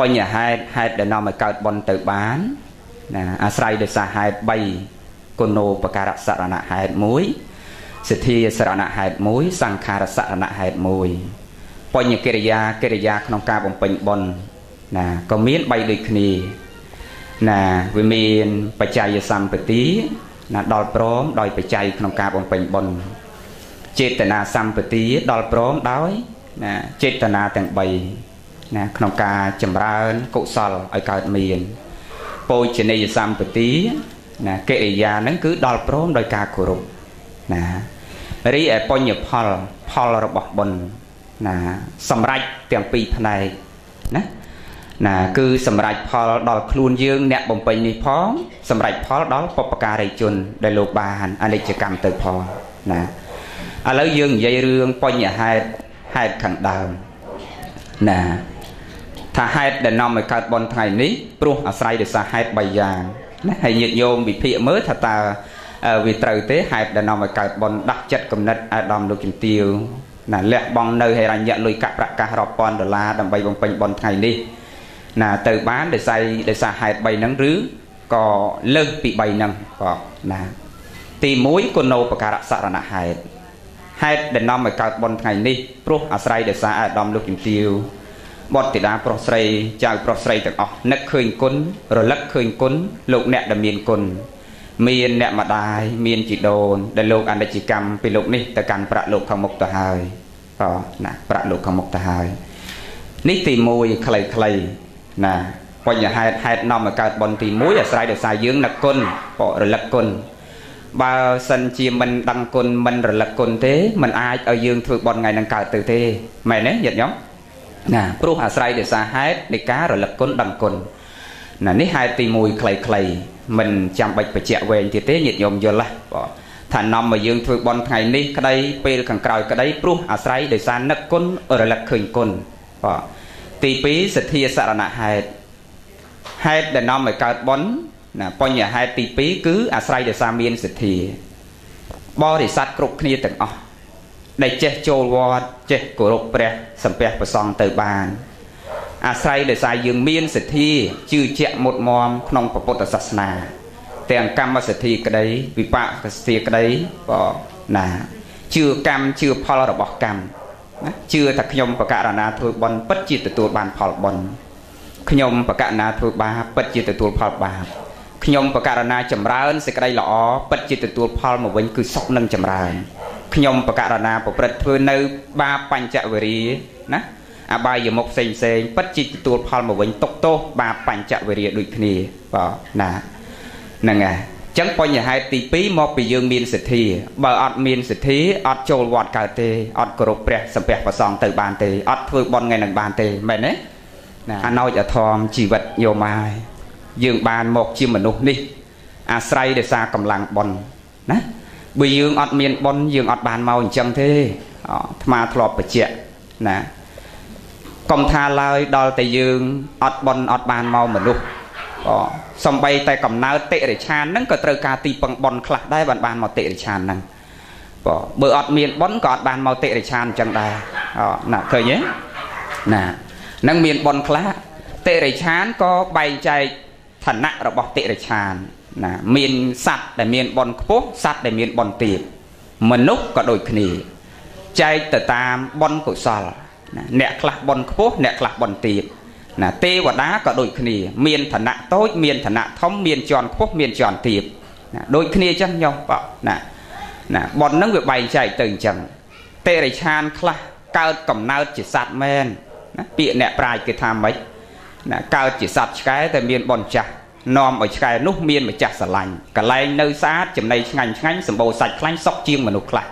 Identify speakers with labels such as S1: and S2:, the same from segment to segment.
S1: បញ្ញហេតុហេតុដែលនាំឲ្យកើតបនទៅបានណាអាស្រ័យដោយសារហេតុ3គុណោបការៈសរណៈហេតុ1សិទ្ធាសរណៈហេតុ1សង្ខារសរណៈហេតុ1បញ្ញកិរិយាកិរិយាក្នុងការបំពេញបនណាក៏មាន3ដូចគ្នាណាវាមានបច្ច័យសម្បទាណាដល់ព្រមដោយបច្ច័យក្នុងការបំពេញបនចេតនាសម្បទាដល់ព្រមដោយណាចេតនាទាំង3 ណាក្នុងការចម្រើនកុសលឲ្យកើតមានពោជនីយសម្បទាណាកិរិយាហ្នឹងគឺដល់ព្រមដោយការគោរពណារីឯបញ្ញផលផលរបស់បុណ្យណាសម្រេចទាំងពីរផ្នែកណាណាគឺសម្រេចផលដល់ខ្លួនយើង អ្នកបំពេញនេះផងសម្រេចផលដល់បុព្វការីជន ដែលលោកបានអនិច្ចកម្មទៅផងណាឥឡូវយើងនិយាយរឿងបញ្ញហេតុហេតុខាងដើមណា ថាហេតុដែលនាំឲ្យកើតបនថ្ងៃនេះព្រោះអាស្រ័យដោយសារហេតុ3យ៉ាងណាហើយញាតិញោមវិភាគមើលថាតើវាត្រូវទេហេតុដែលនាំឲ្យកើតបនដាស់ចិត្តគំនិតអាដាមលោកជំទាវណាលះបង់នៅហេរញ្ញៈលុយកាក់ប្រកាសរាប់ពាន់ដុល្លារដើម្បីបំពេញបនថ្ងៃនេះណាទៅបានដោយសារដោយសារហេតុ3ហ្នឹងឬក៏លើសពី3ហ្នឹងក៏ណាទី1គុណោបការៈសរណហេតុហេតុដែលនាំឲ្យកើតបនថ្ងៃនេះព្រោះអាស្រ័យដោយសារអាដាមលោកជំទាវ បុត្រធីតាប្រុសស្រីចៅប្រុសស្រីទាំងអស់នឹកឃើញគុណរលឹកឃើញគុណលោកអ្នកដែលមានគុណមានអ្នកម្ដាយមានជីដូនដែលលោកអនិច្ចកម្មពីលោកនេះទៅកាន់ប្រាក់លោកខាងមុខទៅហើយក៏ណាប្រាក់លោកខាងមុខទៅហើយនេះទី1ខ្លីៗណាបញ្ញហេតុហេតុនាំឲ្យកើតបុណ្យទី1អាស្រ័យដោយសារយើងនឹកគុណបរលឹកគុណបើសិនជាមិនដឹងគុណមិនរលឹកគុណទេมันអាចឲ្យយើងធ្វើបុណ្យថ្ងៃនឹងកើតទៅទេមែនទេញាតិញោម ណាព្រោះអាស្រ័យដោយសារហេតុនៃការរលឹកគុណដឹងគុណណានេះហេតុទី1ខ្លីៗមិនចាំបាច់បញ្ជាក់វែងទៀតទេញាតិញោមយល់ហ៎បងថានាំមកយើងធ្វើបន់ថ្ងៃនេះក្តីពេលខាងក្រោយក្តីព្រោះអាស្រ័យដោយសារនឹកគុណរលឹកឃើញគុណបងទី2សទ្ធាសរណហេតុហេតុដែលនាំឲ្យកើតបន់ណាបញ្ញហេតុទី2គឺអាស្រ័យដោយសារមានសទ្ធាបរិស័ទគ្រប់គ្នាទាំងអស់ ដែលចេះចូលវត្តចេះគោរពព្រះសំពះប្រសង់ទៅបាន អាស្រ័យដោយសារយើងមានសទ្ធាជឿជាក់មុតមមក្នុងពុទ្ធសាសនា ទាំងកម្មសទ្ធាក្តីវិបាកសទ្ធាក្តីក៏ណាជឿកម្មជឿផលរបស់កម្មណាជឿថាខ្ញុំបកករណាធ្វើបុណ្យពិតជាទទួលបានផលបុណ្យខ្ញុំបកករណាធ្វើបាបពិតជាទទួលផលបាបខ្ញុំបកករណាចម្រើនសេចក្តីល្អពិតជាទទួលផលមកវិញគឺសុខនឹងចម្រើន ខ្ញុំបកករណាប្រព្រឹត្តធ្វើនៅ បាបបញ្ចវរីណាអបាយមុខផ្សេងផ្សេងពិតជាទទួលផលមកវិញຕົកទោសបាបបញ្ចវរីដូចគ្នាបាទណាហ្នឹងហើយចឹងបញ្ញហេតុទី2មកពីយើងមានសទ្ធាបើអត់មានសទ្ធាអត់ចូលវត្តកើតទេអត់គោរពព្រះសម្ពះប្រសងទៅបានទេអត់ធ្វើបន់ថ្ងៃនឹងបានទេមែនទេណាអណោចអធមជីវិតយកមកហើយយើងបានមកជាមនុស្សនេះ អាស្រ័យដោយសារកម្លាំងបន់ណា បើយើងអត់មានប៉ុនយើងអត់បានមកអញ្ចឹងទេអាត្មាធ្លាប់បញ្ជាក់ណាកុំថាឡើយដល់តែយើងអត់ប៉ុនអត់បានមកមនុស្សក៏សំបីតែកំណើតតិរិឆានហ្នឹងក៏ត្រូវការទីពឹងប៉ុនខ្លះដែរបានបានមកតិរិឆានហ្នឹងបើបើអត់មានប៉ុនក៏អត់បានមកតិរិឆានអញ្ចឹងដែរណាឃើញទេណានឹងមានប៉ុនខ្លះតិរិឆានក៏បែងចែកឋានៈរបស់តិរិឆាន ណាមានសត្វដែលមានបនខ្ពស់សត្វដែលមានបនទាបមនុស្សក៏ដូចគ្នាចែកទៅតាមបនកុសលណាអ្នកខ្លះបនខ្ពស់អ្នកខ្លះបនទាបណាទេវតាក៏ដូចគ្នា មានឋានៈតូចមានឋានៈធំមានជាន់ខ្ពស់មានជាន់ទាបណាដូចគ្នាអញ្ចឹងញោមបណាណាបនហ្នឹងវាបែងចែកទៅអញ្ចឹងតិរិឆានខ្លះកើតកំណើតជាសត្វមែនណាពាក្យអ្នកប្រាជ្ញគេថាម៉េចណាកើតជាសត្វឆ្កែតែមានបនចាស់ នាំឲ្យឆ្កែនោះមានម្ចាស់ស្រឡាញ់កលែងនៅស្អាតចំណីឆ្ងាញ់ឆ្ងាញ់សម្បូរសាច់ខ្លាញ់សុកជាងមនុស្សខ្លះ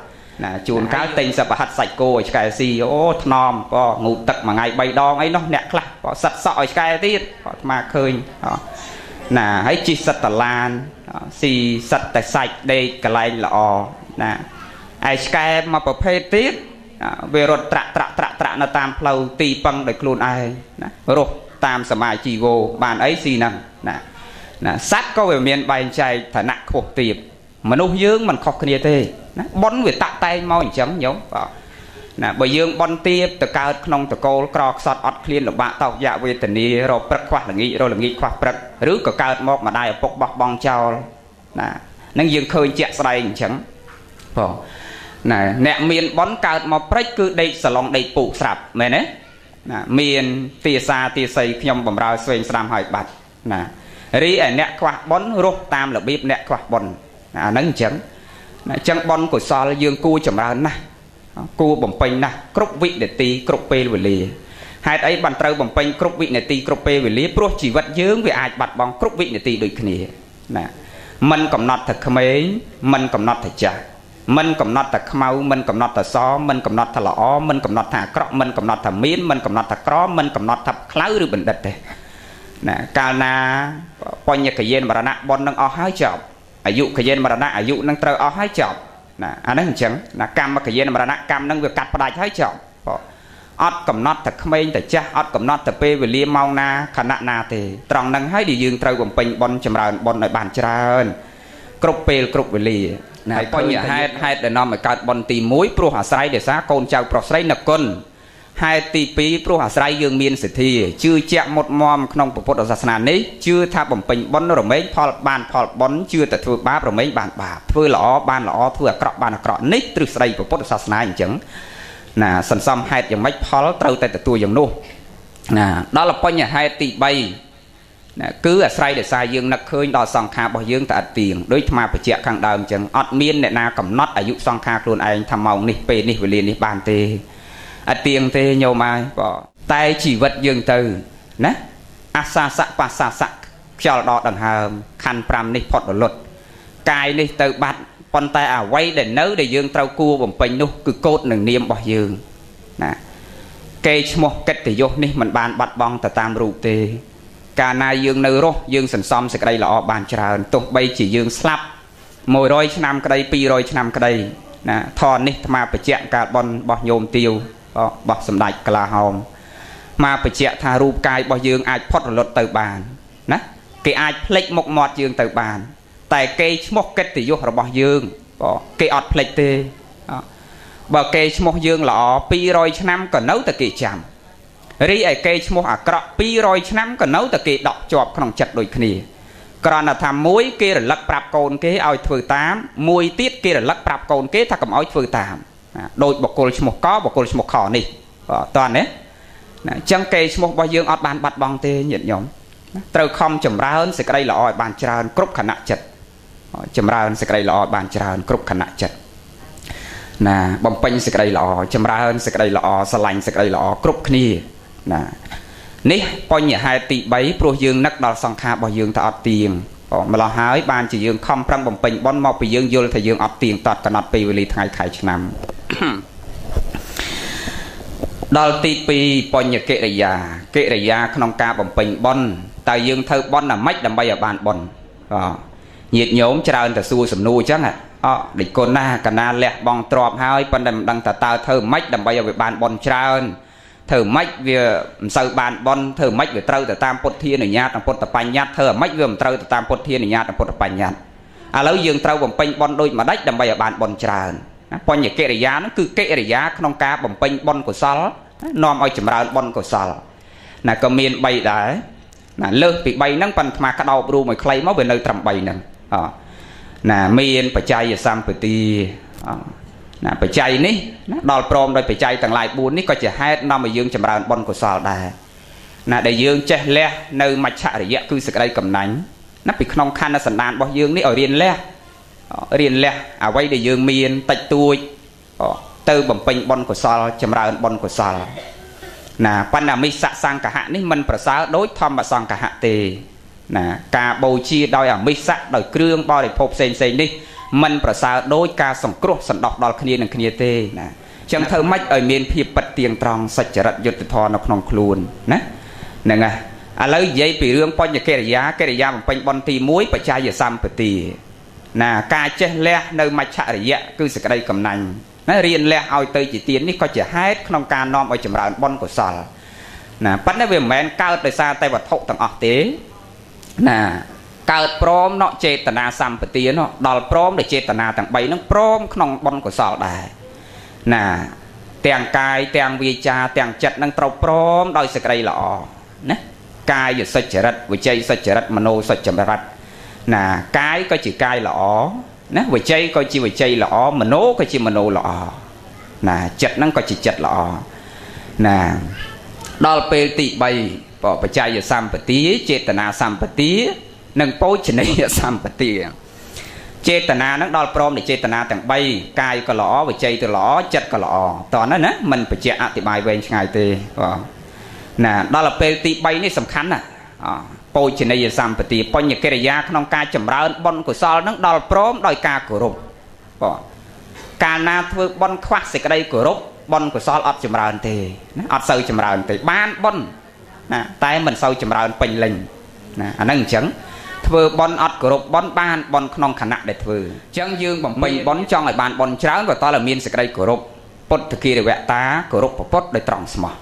S1: ណាជួនកាលទិញសពហັດសាច់គោឲ្យឆ្កែស៊ីអូថ្នមក៏ងូតទឹកមួយថ្ងៃ3ដងអីនោះអ្នកខ្លះក៏សិតសក់ឲ្យឆ្កែទៀតក៏អាត្មាឃើញណាហើយជីសិតតឡានស៊ីសិតតែសាច់ដេកកលែងល្អណាឯឆ្កែមកប្រភេទទៀតវារត់ត្រាក់ត្រាក់ត្រាក់ត្រាក់នៅតាមផ្លូវទីពឹងដោយខ្លួនឯងណារស់តាមសមាជីវោបានអីស៊ីហ្នឹងណា ណាសត្វក៏វាមានបែងចែកឋានៈខ្ពស់ទាបមនុស្សយើងមិនខុសគ្នាទេណាប៉ុនវាតាក់តែងមកអញ្ចឹងញោមបាទណាបើយើងបន់ទៀបទៅកើតក្នុងតកូលក្រខ្សត់អត់ឃ្លានលំបាកតោកយៈវេទនារព្រឹកខ្វះល្ងាចរល្ងាចខ្វះព្រឹកឬក៏កើតមកម្ដាយឪពុកបោះបង់ចោលណានឹងយើងឃើញជាក់ស្ដែងអញ្ចឹងបងណាអ្នកមានបន់កើតមកព្រិចគឺដេកសឡុងដេកពូកស្រាប់មែនទេណាមានទាសាទាស័យខ្ញុំបំរើស្វែងស្ដាំឲ្យបាត់ណា រីឯអ្នកខ្វះបន់រស់តាមរបៀបអ្នកខ្វះបន់អាហ្នឹងអញ្ចឹងណាអញ្ចឹងបន់កុសលយើងគួរចម្រើនណាស់គួរបំពេញណាស់គ្រប់វិនាទីគ្រប់ពេលវេលាហេតុអីបានត្រូវបំពេញគ្រប់វិនាទីគ្រប់ពេលវេលាព្រោះជីវិតយើងវាអាចបាត់បង់គ្រប់វិនាទីដូចគ្នាណាมันកំណត់តែក្មេងมันកំណត់តែចាស់มันកំណត់តែខ្មៅมันកំណត់តែសมันកំណត់ថាល្អมันកំណត់ថាអាក្រក់มันកំណត់ថាមានมันកំណត់ថាក្រมันកំណត់ថាខ្លៅឬបណ្ឌិតទេ ណាកាលណាបញ្ញកយេនមរណៈបននឹងអស់ហើយចប់អាយុកយេនមរណៈអាយុនឹងត្រូវអស់ហើយចប់ណាអានេះអញ្ចឹងណាកម្មកយេនមរណៈកម្មនឹងវាកាត់ផ្ដាច់ហើយចប់អត់កំណត់តែក្មេងតែចាស់អត់កំណត់តែពេលវេលាម៉ោងណាខណៈណាទេត្រង់ហ្នឹងហើយដែលយើងត្រូវបំពេញបនចម្រើនបនឲ្យបានច្រើនគ្រប់ពេលគ្រប់វេលាណាបញ្ញហេតុហេតុដែលនាំឲ្យកើតបនទី1ព្រោះអាស្រ័យដោយសារកូនចៅប្រុសស្រីនឹកគុណ ហេតុទី2ព្រោះអាស្រ័យយើងមានសទ្ធាជឿជាក់មុតមមក្នុងពុទ្ធសាសនានេះជឿថាបំពេញបុណ្យរមែងផលបានផលបុណ្យជឿតែធ្វើបាបរមែងបានបាបធ្វើល្អបានល្អធ្វើអាក្រក់បានអាក្រក់នេះទ្រឹស្ដីពុទ្ធសាសនាអញ្ចឹងណាសន្សំហេតុយ៉ាងម៉េចផលត្រូវតែទទួលយ៉ាងនោះណាដល់បញ្ញហេតុទី3ណាគឺអាស្រ័យដោយសារយើងនឹកឃើញដល់សង្ខាររបស់យើងតែអត់ទៀងដូចអាបច្ចៈខាងដើមអញ្ចឹងអត់មានអ្នកណាកំណត់អាយុសង្ខារខ្លួនឯងថាម៉ោងនេះពេលនេះវេលានេះបានទេ អត់ទៀងទេញោមហើយបងតែជីវិតយើងទៅណាអាសាសៈបាសាសៈខ្យល់ដកដង្ហើមខណ្ឌ5នេះផុតរលត់កាយនេះទៅបាត់ប៉ុន្តែអ្វីដែលនៅដែលយើងត្រូវគួរបំពេញនោះគឺកោតនឹងនាមរបស់យើងណាគេឈ្មោះកិត្តិយសនេះมันបានបាត់បង់ទៅតាមរូបទេ កាលណាយើងនៅរស់យើងសន្សំសេចក្តីល្អបានច្រើនទោះបីជាយើងស្លាប់100ឆ្នាំក្តី200ឆ្នាំក្តីណាធរនេះអាត្មាបច្ចៈកាលបនរបស់ញោមទាវ របស់សម្ដេចកលាហោមមកបញ្ជាក់ថារូបកាយរបស់យើងអាចផុតរលត់ទៅបានណាគេអាចផ្លិចមុខមាត់យើងទៅបាន តែគេឈ្មោះកិត្តិយសរបស់យើងបងគេអត់ផ្លិចទេបើគេឈ្មោះយើងល្អ200ឆ្នាំក៏នៅតែគេចាំរីឯគេឈ្មោះអាក្រក់200ឆ្នាំក៏នៅតែគេដកជាប់ក្នុងចិត្តដូចគ្នាគ្រាន់តែថាមួយគេរលឹកប្រាប់កូនគេឲ្យធ្វើតាមមួយទៀតគេរលឹកប្រាប់កូនគេថាកុំឲ្យធ្វើតាម ដូចបកគលឈ្មោះកបកគលឈ្មោះខនេះតើណាណាអញ្ចឹងគេឈ្មោះរបស់យើងអត់បានបាត់បង់ទេញាតិញោមត្រូវខំចម្រើនសេចក្តីល្អឲ្យបានច្រើនគ្រប់ខណៈចិត្តចម្រើនសេចក្តីល្អឲ្យបានច្រើនគ្រប់ខណៈចិត្តណាបំពេញសេចក្តីល្អចម្រើនសេចក្តីល្អស្រឡាញ់សេចក្តីល្អគ្រប់គ្នាណានេះបញ្ញហេតុទី3ព្រោះយើងនឹកដល់សង្ខាររបស់យើងទៅអត់ទៀងបងម្លោះហើយបានជាយើងខំប្រឹងបំពេញបុណ្យមកពីយើងយល់ថាយើងអត់ទៀងទាត់កំណត់ពេលវេលាថ្ងៃខែឆ្នាំ ដល់ទី2បញ្ញកិរិយាកិរិយាក្នុងការបំពេញបុណ្យតើយើងធ្វើបុណ្យណាម៉េចដើម្បីឲ្យបានបុណ្យបាទញាតញោមច្រើនតែសួរសំណួរអញ្ចឹងអោដេចគុណណាកណាលះបងទ្របហើយប៉ុន្តែមិនដឹងតើតើធ្វើម៉េចដើម្បីឲ្យវាបានបុណ្យច្រើនធ្វើម៉េចវាមិនសូវបានបន់ធ្វើម៉េចវាត្រូវទៅតាមពុទ្ធានុញ្ញាតនិងពុទ្ធបញ្ញត្តិធ្វើម៉េចវាមិនត្រូវទៅតាមពុទ្ធានុញ្ញាតនិងពុទ្ធបញ្ញត្តិឥឡូវយើងត្រូវបំពេញបន់ដូចម្ដេចដើម្បីឲ្យបានបន់ច្រើន បញ្ញកិរិយាហ្នឹងគឺកិរិយាក្នុងការបំពេញបន់កុសលនាំឲ្យចម្រើនបន់កុសលណាក៏មាន3ដែរណាលើសពី3ហ្នឹងប៉ុន្តែក្តោបរួមឲ្យខ្លីមកវានៅត្រឹម3ហ្នឹងអណាមានបច្ច័យសម្បទាណាបច្ច័យនេះណាដល់ព្រមដោយបច្ច័យទាំងឡាយ4នេះក៏ជាហេតុនាំឲ្យយើងចម្រើនបុណ្យកុសលដែរណាដែលយើងចេះលះនៅមច្ឆរិយៈគឺសេចក្តីកំណាញ់ណាពីក្នុងខណ្ឌសន្តានរបស់យើងនេះឲ្យរៀនលះ រៀនលះអ្វីដែលយើងមានតិចតួចទៅបំពេញបុណ្យកុសល ចម្រើនបុណ្យកុសលណាបណ្ណាមិសសង្កហៈនេះមិនប្រសើរដូចធម្មសង្កហៈទេណាការបូជាដោយអមិស័កដោយគ្រឿងបរិភោគផ្សេងផ្សេងនេះមិនប្រសើរដោយការសង្គ្រោះសន្តោសដល់គ្នានឹងគ្នាទេណាចឹងធ្វើម៉េចឲ្យមានភាពប៉ិតទៀងត្រង់សច្ចរិតយុត្តិធម៌នៅក្នុងខ្លួនណាហ្នឹងហើយឥឡូវនិយាយពីរឿងបញ្ញកិរិយាកិរិយាបំពេញបនទី1បច្ច័យសម្បទា ណាការចេះលះនៅមច្ឆរិយៈគឺសក្តីកំណាញ់ណារៀនលះឲ្យទៅជាទាននេះក៏ជាហេតុក្នុងការនាំឲ្យចម្រើនបុណ្យកុសលណាប៉ុន្តែវាមិនមែនកើតដោយសារតែវត្ថុទាំងអស់ទេណាកើតព្រមណោចេតនាសម្បទាណោដល់ព្រមដោយចេតនាទាំង3ហ្នឹងព្រមក្នុងបុណ្យកុសលដែរណាទាំងកាយទាំងវាចាទាំងចិត្តនឹងត្រូវព្រមដោយសេចក្តីល្អណាកាយសុចរិតវិជ័យសុចរិតមโนសុចរិត ណាកាយក៏ជាកាយល្អណាវិជ័យក៏ជាវិជ័យល្អមโนក៏ជាមโนល្អណាចិត្តហ្នឹងក៏ជាចិត្តល្អណាដល់ពេលទី3បច្ច័យសម្បទាចេតនាសម្បទានិងពោជនីយសម្បទាចេតនានឹងដល់ព្រមនៃចេតនាទាំង3កាយក៏ល្អវិជ័យក៏ល្អចិត្តក៏ល្អតោះណាណាមិនបញ្ជាក់អธิบายវែងឆ្ងាយទេបាទណាដល់ពេលទី3នេះសំខាន់ណា ពោជនីយសម្បទាបញ្ញកិរិយាក្នុងការចម្រើនបុណ្យកុសលនឹងដល់ព្រមដោយការគោរពបាទកាលណាធ្វើបុណ្យខ្វះសេចក្តីគោរពបុណ្យកុសលអត់ចម្រើនទេណាអត់សូវចម្រើនទេបានបុណ្យណាតែមិនសូវចម្រើនពេញលេញណាអាហ្នឹងអញ្ចឹងធ្វើបន់អត់គោរពបន់បានបន់ក្នុងខណៈដែលធ្វើអញ្ចឹងយើងបំពេញបន់ចង់ឲ្យបានបន់ច្រើនក៏តើមានសេចក្តីគោរពពុទ្ធគិរវតាគោរពពុទ្ធដោយត្រង់ស្មោះ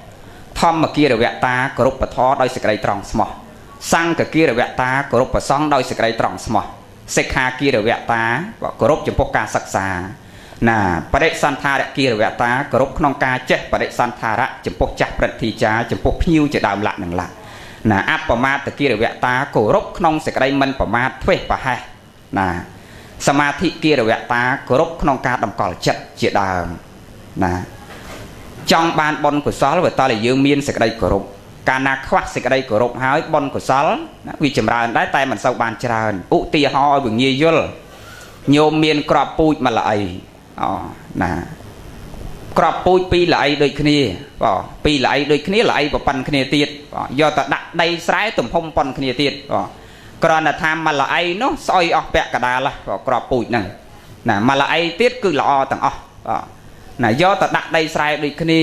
S1: ធម្មគិរវតាគោរពពធដោយសេចក្តីត្រង់ស្មោះ សង្ឃគិរវតាគោរពប្រសង់ដោយសេចក្តីត្រង់ស្មោះសិក្ខាគិរវតាគោរពចំពោះការសិក្សាណាបរិសន្ធារគិរវតាគោរពក្នុងការចេះបរិសន្ធារៈចំពោះចាស់ព្រឹទ្ធាចារចំពោះភ្ញៀវជាដើមលក្ខនឹងលក្ខណាអបមាតគិរវតាគោរពក្នុងសេចក្តីមិនប្រមាទធ្វេសប្រហែសណាសមាធិគិរវតាគោរពក្នុងការតម្កល់ចិត្តជាដើមណាចង់បានបុណ្យកុសលវាតើយើងមានសេចក្តីគោរព កាលណាខ្វះសេចក្តីគោរពហើយបុណ្យកុសលវាចម្រើនដែរតែមិនសូវបានច្រើនឧទាហរណ៍ឲ្យវាងាយយល់ញោមមានក្របពូជមួយល្អីអូណាក្របពូជពីរល្អីដូចគ្នាបាទពីរល្អីដូចគ្នាល្អីប្រប៉ិនគ្នាទៀតបាទយកទៅដាក់ដីស្រែទំហំប៉ុនគ្នាទៀតបាទគ្រាន់តែថាមួយល្អីនោះស្អុយអស់ពាក់កដាលបាទក្របពូជហ្នឹងណាមួយល្អីទៀតគឺល្អទាំងអស់បាទណាយកទៅដាក់ដីស្រែដូចគ្នា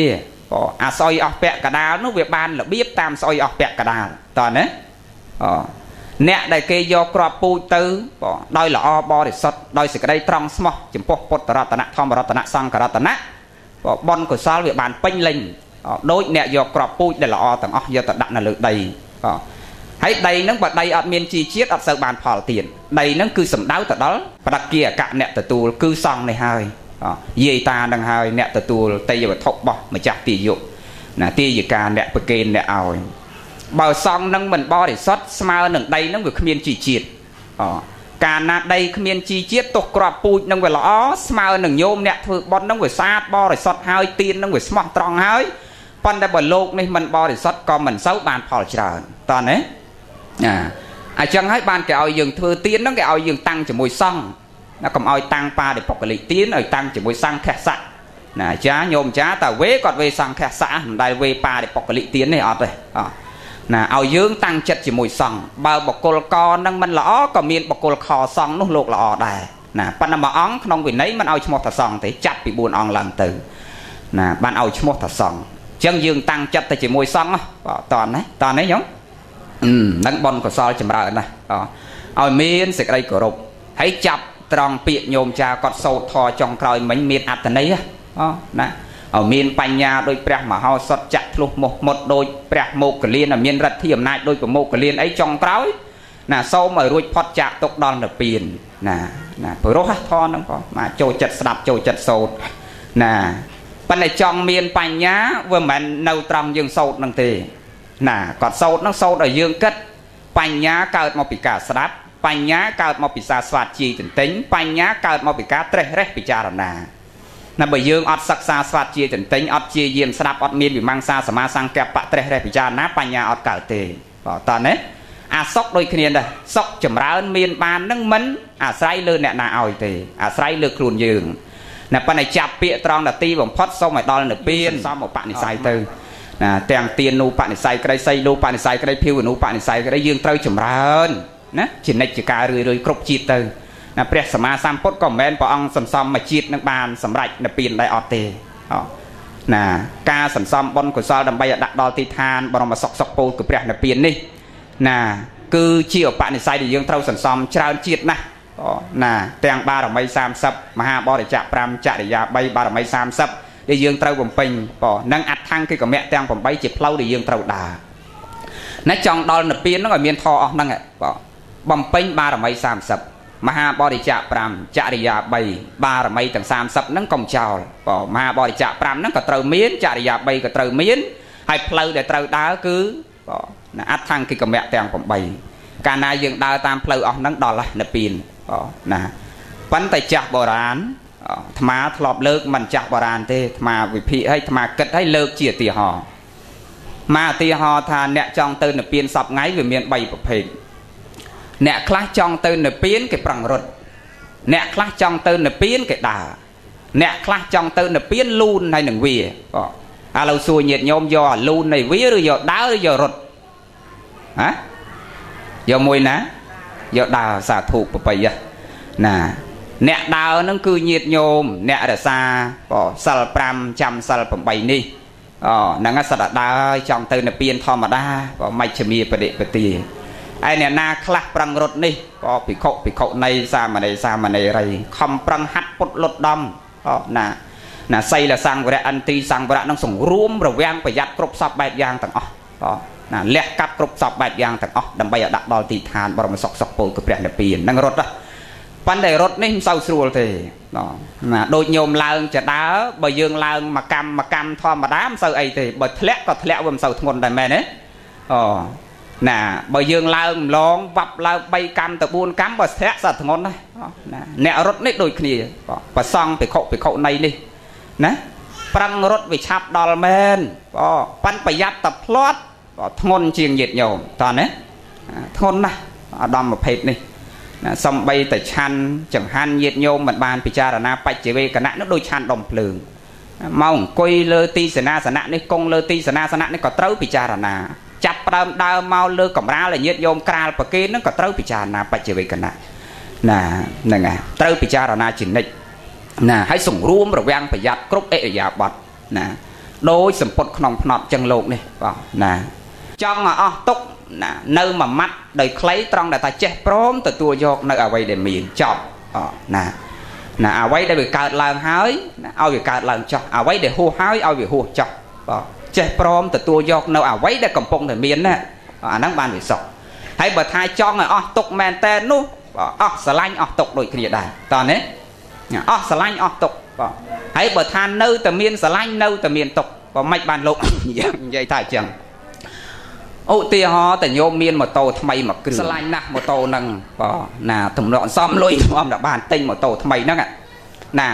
S1: បាទអាស្អុយអស់ពាក់កដាលនោះវាបានរបៀបតាមស្អុយអស់ពាក់កដាលតើណាអូអ្នកដែលគេយកក្របពូជទៅដោយល្អបរិសុទ្ធដោយសេចក្តីត្រង់ស្មោះចំពោះពុទ្ធរតនៈធម្មរតនៈសង្ឃរតនៈបនកុសលវាបានពេញលេញដូចអ្នកយកក្របពូជដែលល្អទាំងអស់យកទៅដាក់នៅលើដីហើយដីហ្នឹងបើដីអត់មានជីជាតិអត់សូវបានផលទៀតដីហ្នឹងគឺសំដៅទៅដល់បដគាអកអ្នកទទួលគឺសង្ឃនេះហើយ យាយតានឹងហើយអ្នកទទួលតីយវត្ថុរបស់ម្ចាស់ទាយុណាទាយិកាអ្នកប្រគេនអ្នកឲ្យបើសង្ឃនឹងមិនបរិសុទ្ធស្មើនឹងដីនឹងវាគ្មានជីជាតិអូកាលណាដីគ្មានជីជាតិទុះក្របពូជនឹងវាល្អស្មើនឹងញោមអ្នកធ្វើបន់នឹងវាស្អាតបរិសុទ្ធហើយទៀននឹងវាស្មោះត្រង់ហើយប៉ុន្តែបើលោកនេះមិនបរិសុទ្ធក៏មិនសូវបានផលច្រើនតើណាណាអញ្ចឹងហើយបានគេឲ្យយើងធ្វើទៀនហ្នឹងគេឲ្យយើងតាំងជាមួយសង្ឃ ណាកុំឲ្យតាំងបាដិបុគ្គលិកទៀនឲ្យតាំងជាមួយសង្ឃស័កណាអាចារ្យញោមអាចារ្យតើវេគាត់វេសង្ឃស័កមិនដែលវេបាដិបុគ្គលិកទៀនទេអត់ទេអត់ណាឲ្យយើងតាំងចិត្តជាមួយសង្ឃបើបកុលកនឹងមិនល្អក៏មានបកុលខសង្ឃនោះលោកល្អដែរណាប៉ុន្តែមួយអង្គក្នុងវិន័យមិនឲ្យឈ្មោះថាសង្ឃទេចាប់ពី4អង្គឡើងទៅណាបានឲ្យឈ្មោះថាសង្ឃអញ្ចឹងយើងតាំងចិត្តទៅជាមួយសង្ឃបាទតនណាតននេះញោមអឺនឹងបនកុសលចម្រើនណាឲ្យមានសេចក្តីគោរពហើយចាប់ ត្រង់ពាក្យញោមចាគាត់សោតធរចុងក្រោយមិញមានអត្តន័យអូណាឲ្យមានបញ្ញាដោយព្រះមហោសតចាក់ធ្លុះមុះមុតដោយព្រះមោគលានមានរិទ្ធិអំណាចដោយប្រមោគលានអីចុងក្រោយណាសូមឲ្យរួចផុតចាកទុកដល់និព្វានណាណាព្រោះធនហ្នឹងក៏មកចូលចិត្តស្ដាប់ចូលចិត្តសូត្រណាប៉ុន្តែចង់មានបញ្ញាវាមិនមែននៅត្រង់យើងសូត្រហ្នឹងទេណាគាត់សូត្រហ្នឹងសូត្រឲ្យយើងគិតបញ្ញាកើតមកពីការស្ដាប់ បញ្ញាកើតមកពីសារស្វាតជាយទន្ទិញបញ្ញាកើតមកពីការត្រេះរេះពិចារណាណាបើយើងអត់សិក្សាស្វាតជាចន្ទិញអត់ជាយាមស្ដាប់អត់មានវិមង្សាសមាសង្កបៈត្រេះរេះពិចារណាបញ្ញាអត់កើតទេបាទតើណាអាសុកដូចគ្នាដែរសុកចម្រើនមានបាននឹងមិនអាស្រ័យលើអ្នកណាឲ្យទេអាស្រ័យលើខ្លួនយើងណាប៉ុន្តែចាប់ពាក្យត្រង់នាទីបំផុតសូមឲ្យដល់និព្វានសមឧបនិស្ស័យទៅណាទាំងទាននូបនិស្ស័យក្តីសីនូបនិស្ស័យក្តីភិវនូបនិស្ស័យក្តីយើងត្រូវចម្រើន ណាជានិច្ចជាការរឿយរឿយគ្រប់ជាតិទៅណាព្រះសម្មាសម្ពុទ្ធក៏មិនមែនព្រះអង្គសន្សំមកជាតិនឹងបានសម្រេចនិព្វានដែរអត់ទេអូណាការសន្សំបុណ្យកុសលដើម្បីឲ្យដាក់ដល់ទីឋានបរមសុខសុខពោលគឺព្រះនិព្វាននេះណាគឺជាឧបនិស្ស័យដែលយើងត្រូវសន្សំច្រើនជាតិណាស់អូណាទាំងបារមី30មហាបរិច្ចាគ5ចរិយា3បារមី30ដែលយើងត្រូវបំពេញបនឹងអត្ថង្គិកមៈទាំង8ជាផ្លូវដែលយើងត្រូវដើរណាចង់ដល់និព្វានហ្នឹងឲ្យមានធរអស់ហ្នឹងប បំពេញបារមី30មហាបរិច្ចាគ5ចរិយា3បារមីទាំង30ហ្នឹងកុំចោលបើមហាបរិច្ចាគ5ហ្នឹងក៏ត្រូវមានចរិយា3ក៏ត្រូវមានហើយផ្លូវដែលត្រូវដើរគឺបើអត្ថង្គិកមៈទាំង8កាលណាយើងដើរតាមផ្លូវអស់ហ្នឹងដល់និព្វានបើណាប៉ុន្តែចាស់បុរាណអាត្មាធ្លាប់លើកមិនចាស់បុរាណទេអាត្មាវិភាគឲ្យអាត្មាគិតឲ្យលើកជាឧទាហរណ៍មកឧទាហរណ៍ថាអ្នកចង់ទៅនិព្វានសពថ្ងៃវាមាន3ប្រភេទ អ្នកខ្លះចង់ទៅនិព្វានគេប្រឹងរត់អ្នកខ្លះចង់ទៅនិព្វានគេដើរអ្នកខ្លះចង់ទៅនិព្វានលូនហើយនឹងវាឥឡូវសួរញាតញោមយកអាលូននៃវាឬយកដើរឬយករត់ហ៎យកមួយណាយកដើរសាធុប្របីណាអ្នកដើរហ្នឹងគឺញាតញោមអ្នករសាក៏សិល5ចាំសិល8នេះអូហ្នឹងសត្វដើរចង់ទៅនិព្វានធម្មតាក៏មជ្ឈមាបដិបទា ឯអ្នកណាខ្លះប្រឹងរត់នេះក៏ភិក្ខុភិក្ខុនៃសាមណេរសាមណេរីខំប្រឹងហាត់ពុតលុតដំអូណាណាសីលសង្វរៈអន្ទីសង្វរៈនឹងសង្រួមរវាងប្រយ័ត្នគ្រប់សពបែបយ៉ាងទាំងអស់អូណាលះកាត់គ្រប់សពបែបយ៉ាងទាំងអស់ដើម្បីឲ្យដាក់ដល់ទីឋានបរមសុខសុខពលគឺព្រះនិព្វាននឹងរត់ណាប៉ុន្តែរត់នេះមិនសូវស្រួលទេណាដូចញោមឡើងចដើបើយើងឡើងមកកម្មមកកម្មធម្មតាមិនសូវអីទេបើធ្លាក់ក៏ធ្លាក់វាមិនសូវធ្ងន់ដែរមែនទេអូ ណាបើយើងឡើងម្លងវាប់ឡើង3កម្មទៅ4កម្មបើធ្លាក់សត្វធ្ងន់ដែរណាអ្នករត់នេះដូចគ្នាប្រសង់ភិក្ខុភិក្ខុនៃនេះណាប្រឹងរត់វាឆាប់ដល់មែនអូប៉ាន់ប្រយ័ត្នតែផ្លាត់ធ្ងន់ជាងញាតញោមតើណាធ្ងន់ណាស់អាដាមប្រភេទនេះណាសំបីតែឆាន់ចង្ហាន់ញាតញោមមិនបានពិចារណាបច្ចវេកណៈនោះដូចឆាន់ដុំភ្លើងមកអង្គុយលើទីសេនាសនៈនេះគង់លើទីសេនាសនៈនេះក៏ត្រូវពិចារណា ចាប់ផ្ដើមដើរមកលើកំរាលឲ្យញាតញោមក្រាលប្រគេននឹងក៏ត្រូវពិចារណាបច្ចវេកណៈណាហ្នឹងហើយត្រូវពិចារណាជានិច្ចណាហើយសង្រួមរវាងប្រយ័ត្នគ្រប់អិរិយាបថណាដោយសម្ពុតក្នុងភ្នត់ចឹងលោកនេះបាទណាចង់ឲ្យអស់ទុកណានៅមួយម៉ាត់ដោយខ្លីត្រង់ដែលថាចេះព្រមទទួលយកនៅអ្វីដែលមានចប់ណាណាអ្វីដែលវាកើតឡើងហើយណាឲ្យវាកើតឡើងចោះអ្វីដែលហួសហើយឲ្យវាហួសចោះបាទ ចេះព្រមទទួលយកនៅអ្វីដែលកំពុងតែមានណាអាហ្នឹងបានវាសុខហើយបើថាចង់ឲ្យអស់ទុកមែនតើនោះអស់ស្រឡាញ់អស់ទុកដូចគ្នាដែរតើណាអស់ស្រឡាញ់អស់ទុកបាទហើយបើថានៅតែមានស្រឡាញ់នៅតែមានទុកបើមិនបានលោកនិយាយថាអញ្ចឹងឧទាហរណ៍តែញោមមានម៉ូតូថ្មីមួយគ្រឿងស្រឡាញ់ណាស់ម៉ូតូហ្នឹងបាទណាទំនាក់សំលុយធំតែបានទិញម៉ូតូថ្មីហ្នឹងណា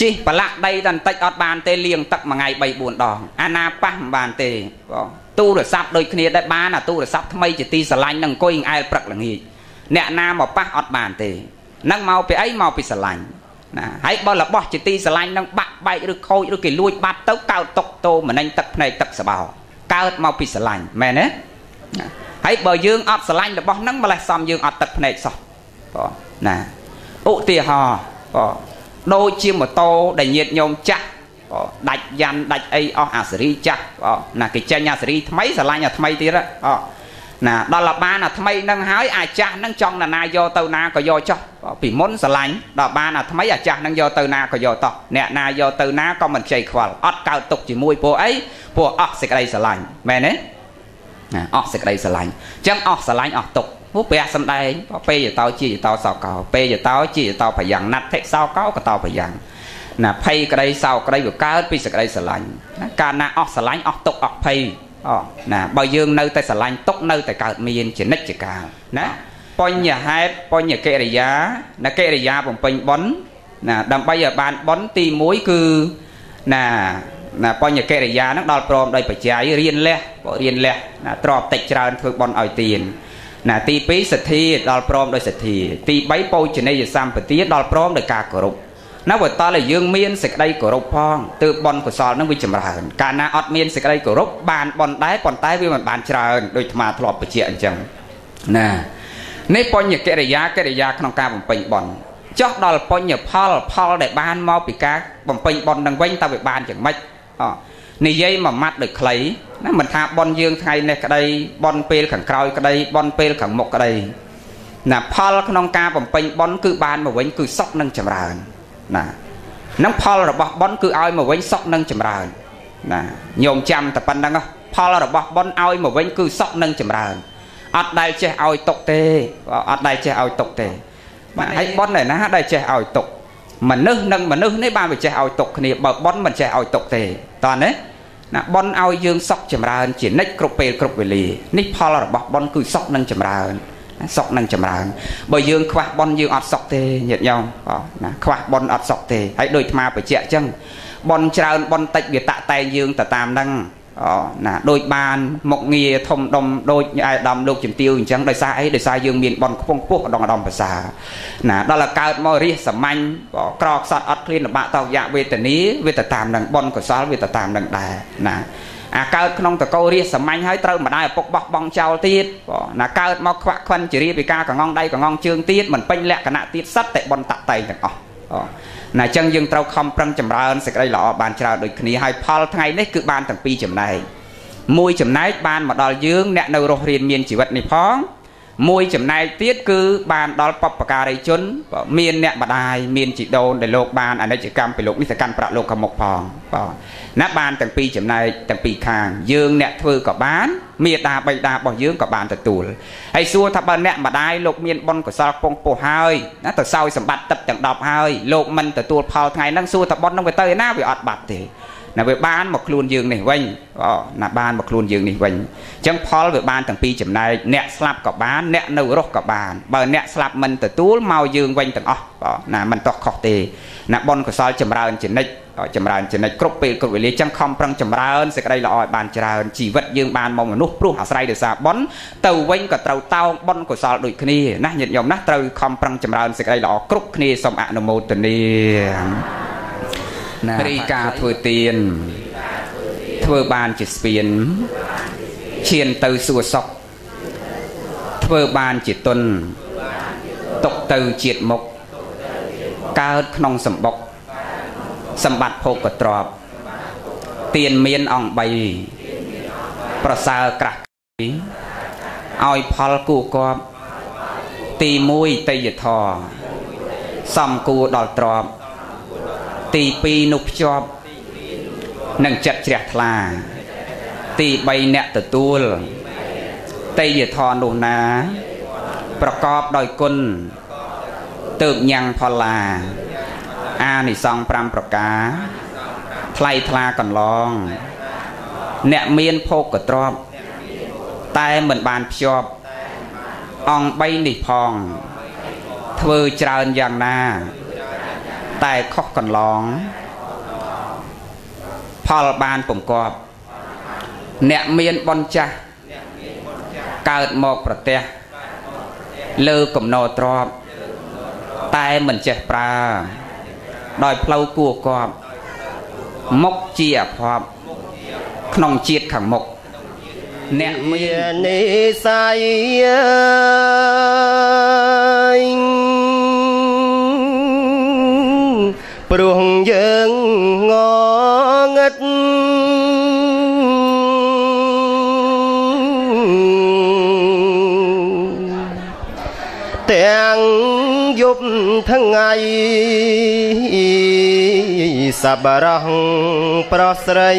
S1: ជិះប្រឡាក់ដីតែបន្តិចអត់បានទេលាងទឹកមួយថ្ងៃ3 4ដងអាណាប៉ះមិនបានទេបាទទូរស័ព្ទដូចគ្នាដែរបានអាទូរស័ព្ទថ្មីជាទីស្រឡាញ់នឹងអង្គុយអែលព្រឹកល្ងាចអ្នកណាមកប៉ះអត់បានទេនឹងមកពីអីមកពីស្រឡាញ់ណាហើយបើរបស់ជាទីស្រឡាញ់នឹងបាក់បែកឬខូចឬគេលួចបាត់ទៅកោតຕົកតោម្នេញទឹកភ្នែកទឹកសបោកើតមកពីស្រឡាញ់មែនទេហើយបើយើងអត់ស្រឡាញ់របស់ហ្នឹងម្លេះសំយើងអត់ទឹកភ្នែកសោះបងណាឧទាហរណ៍បង ដូចជាម៉ូតូដែលញាតញោមចាស់ដាច់យ៉ាន់ដាច់អីអស់អាសេរីចាស់ណាគេចេញអាសេរីថ្មីស្រឡាញ់អាថ្មីទៀតអណាដល់លបានអាថ្មីហ្នឹងហើយអាចាស់ហ្នឹងចង់ណានាយកទៅណាក៏យកចោះពីមុនស្រឡាញ់ដល់បានអាថ្មីអាចាស់ហ្នឹងយកទៅណាក៏យកតោះអ្នកណាយកទៅណាក៏មិនខ្ចីខ្វល់អត់កើតទុកជាមួយពួកអីពួកអស់សេចក្តីស្រឡាញ់មែនទេណាអស់សេចក្តីស្រឡាញ់អញ្ចឹងអស់ស្រឡាញ់អស់ទុក ពួកព្រះសំដែងពេលយតោជាយតោសោកោពេលយតោជាយតោប្រយ៉ាងណាត់ថិសោកោក៏តោប្រយ៉ាងណាភ័យក្តីសោក្តីវាកើតពីសេចក្តីស្រឡាញ់ណាកាលណាអស់ស្រឡាញ់អស់ទុកអស់ភ័យអូណាបើយើងនៅតែស្រឡាញ់ទុកនៅតែកើតមានជានិច្ចកាលណាបញ្ញហេតុបញ្ញកិរិយាណាកិរិយាបំពេញបុណ្យណាដើម្បីឲ្យបានបុណ្យទី1គឺណាណាបញ្ញកិរិយាហ្នឹងដល់ព្រមដោយបច្ច័យរៀនលះរៀនលះណាទ្របតិចច្រើនធ្វើបុណ្យឲ្យទាន ណាទី2សទ្ធាដល់ព្រមដោយសទ្ធាទី3បោជនីយសម្បទាដល់ព្រមដោយការគោរពណាបើតើយើងមានសេចក្តីគោរពផងទើបបនកុសលនឹងវាចម្រើនកាលណាអត់មានសេចក្តីគោរពបានបនដែរប៉ុន្តែវាមិនបានច្រើនដូចអាត្មាធ្លាប់បញ្ជាក់អញ្ចឹងណានេះបញ្ញកិរិយាកិរិយាក្នុងការបំពេញបនចោះដល់បញ្ញផលផលដែលបានមកពីការបំពេញបននឹងវិញតើវាបានយ៉ាងម៉េចនិយាយមួយម៉ាត់ដូចខ្លី ណាមិនថាបនយើងថ្ងៃនេះក្តីបនពេលខាងក្រោយក្តីបនពេលខាងមុខក្តីណាផលក្នុងការបំពេញបនគឺបានមកវិញគឺសុខនិងចម្រើនណានឹងផលរបស់បនគឺឲ្យមកវិញសុខនិងចម្រើនណាញោមចាំតែប៉ុណ្្នឹងផលរបស់បនឲ្យមកវិញគឺសុខនិងចម្រើនអត់ដែលចេះឲ្យຕົកទេអត់ដែលចេះឲ្យຕົកទេបាទហើយប៉ុនឯណាដែលចេះឲ្យទុកមនុស្សនិងមនុស្សនេះបានវាចេះឲ្យទុកគ្នាបើប៉ុនមិនចេះឲ្យទុកទេតើណា ណាប៉ុនឲ្យយើងសុខចម្រើនជានិច្ចគ្រប់ពេលគ្រប់វេលានេះផលរបស់ប៉ុនគឺសុខនិងចម្រើនសុខនឹងចម្រើនបើយើងខ្វះប៉ុនយើងអត់សុខទេញាតិញោមណាខ្វះប៉ុនអត់សុខទេហើយដូចអាត្មាបញ្ជាក់អញ្ចឹងប៉ុនច្រើនប៉ុនតិចវាតាក់តែងយើងទៅតាមហ្នឹងអូ ណាដូចបានមុខងារធំដុំដូចអាយដាមលោកជំទាវអញ្ចឹងដោយសារអីដោយសារយើងមានបនខ្ពង់ពោះដងអាដាមភាសាណាដល់តែកើតមករិះសាមញ្ញក្រខ្សត់អត់ឃ្លានលំបាកតោយៈវេទនីវាទៅតាមនឹងបនកសលវាទៅតាមនឹងដែរណាអាកើតក្នុងតកោរាសាមញ្ញហើយត្រូវម្ដាយឪពុកបោះបង់ចោលទៀតណាកើតមកខ្វាក់ខ្វិនជារៀបពីការកងងដៃកងងជើងទៀតមិនពេញលក្ខណៈទៀតសិតតែបនតតែងទាំងអស់ ណាអញ្ចឹងយើងត្រូវខំប្រឹងចម្រើនសេចក្តីល្អបានច្រើនដូចគ្នាហើយផលថ្ងៃនេះគឺបានទាំងពីរចំណែកមួយចំណែកបានមកដល់យើងអ្នកនៅរស់រៀនមានជីវិតនេះផង មួយចំណែកទៀតគឺបានដល់បពការីជន មានអ្នកបដាយមានជីដូនដែលលោកបានអនិច្ចកម្មពីលោកនេះទៅកាន់ប្រាក់លោកខាងមុខផងបាទណាបានទាំងពីរចំណែកទាំងពីរខាង យើងអ្នកធ្វើក៏បានមេដាបៃតារបស់យើងក៏បានទទួលហើយសួរថាបើអ្នកម្ដាយលោកមានបុណ្យកុសលពងពោះហើយណាទៅសោយសម្បត្តិទឹកទាំង10ហើយលោកមិនទទួលផលថ្ងៃហ្នឹងសួរថាបុណ្យហ្នឹងវាទៅឯណាវាអត់បាត់ទេ ណាវាបានមកខ្លួនយើងនេះវិញអូណាបានមកខ្លួនយើងនេះវិញអញ្ចឹងផលវាបានទាំងពីរចំណែកអ្នកស្លាប់ក៏បានអ្នកនៅរស់ក៏បានបើអ្នកស្លាប់មិនទទួលមកយើងវិញទាំងអស់ណាមិនតោះខុសទេណាបុណ្យកុសលចម្រើនចនិចចម្រើនចំណិចគ្រប់ពេលគ្រប់វេលាចឹងខំប្រឹងចម្រើនសេចក្តីល្អឲ្យបានច្រើនជីវិតយើងបានមកមនុស្សព្រោះអាស្រ័យដោយសារបុណ្យទៅវិញក៏ត្រូវតោងបុណ្យកុសលដូចគ្នាណាញាតិញោមណាត្រូវខំប្រឹងចម្រើនសេចក្តីល្អគ្រប់គ្នាសូមអនុមោទនាណា រីការធ្វើទៀនធ្វើបានជាស្ពានឈានទៅសួរសុខធ្វើបានជាទុនຕົកទៅជាតិមុខកើតក្នុងសម្បុកសម្បត្តិភោគទ្រពទៀនមានអង្គ3ប្រសើរក្រាស់ឲ្យផលគួគប់ទី1តេយ្យធរសំគួរដល់ទ្រព ទី2នោះភ្ជាប់នឹងចិត្តជ្រះថ្លា ទី3អ្នកទទួលតេយ្យធរនោះណា ប្រកបដោយគុណទើបញ៉ាំងផល្លា អានិសង្ឃ5ប្រការ ថ្លៃថ្លាកន្លង អ្នកមានភោគទ្រព្យតែមិនបានភ្ជាប់អង្គ3នេះផង ធ្វើច្រើនយ៉ាងណា តែខុសកន្លង ផលបានពំកប់អ្នកមានបនចាស់កើតមកប្រទះលើកំណោទ្របតែមិនចេះប្រើ ដោយផ្លូវគួរគប់មុខជាអភ័ព្វក្នុងជាតិខាងមុខ
S2: អ្នកមាននិស័យ ព្រោះយើងងងឹតទាំងយប់ថ្ងៃសបរោះប្រស្រី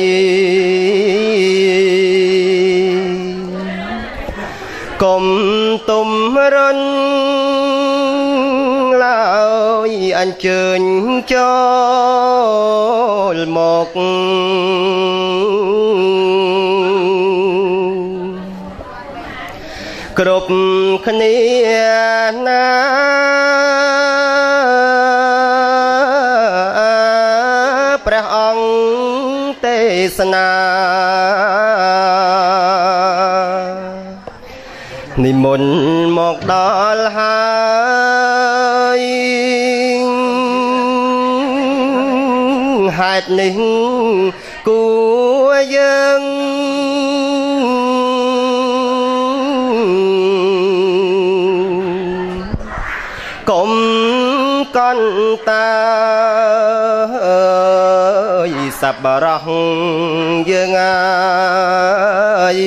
S2: កុំទុំរុន អញ្ជើញចូលមកគ្រប់គ្នាណាទេសនានិមន្តមកដល់ហើយ នេះគួរយើងកុំកន្តើសប្បុរសយើងអើយ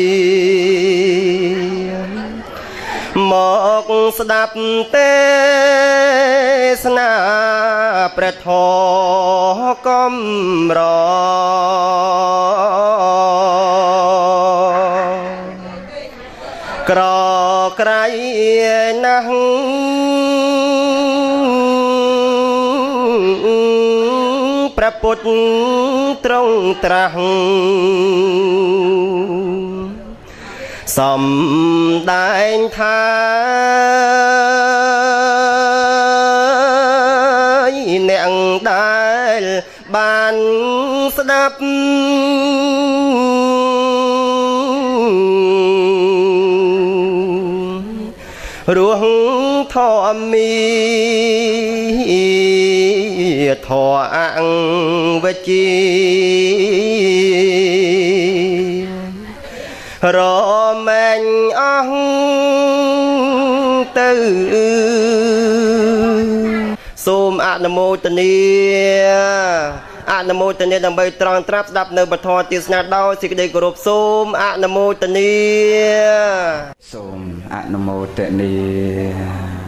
S2: មកស្ដាប់ទេសនាព្រះធម៌កំរក្រក្រៃណាស់ព្រះពុទ្ធត្រង់ត្រាស់ សំដែងថាអ្នកដែលបានស្ដាប់រស់ធម្មីធអង្វជារ មែងអស់ទៅសូមអនុមោទនាអនុមោទនាដើម្បីត្រង់ត្រាប់ស្ដាប់នៅពធទេសនាដោយសេចក្តីគោរពសូមអនុមោទនា
S1: សូមអនុមោទនា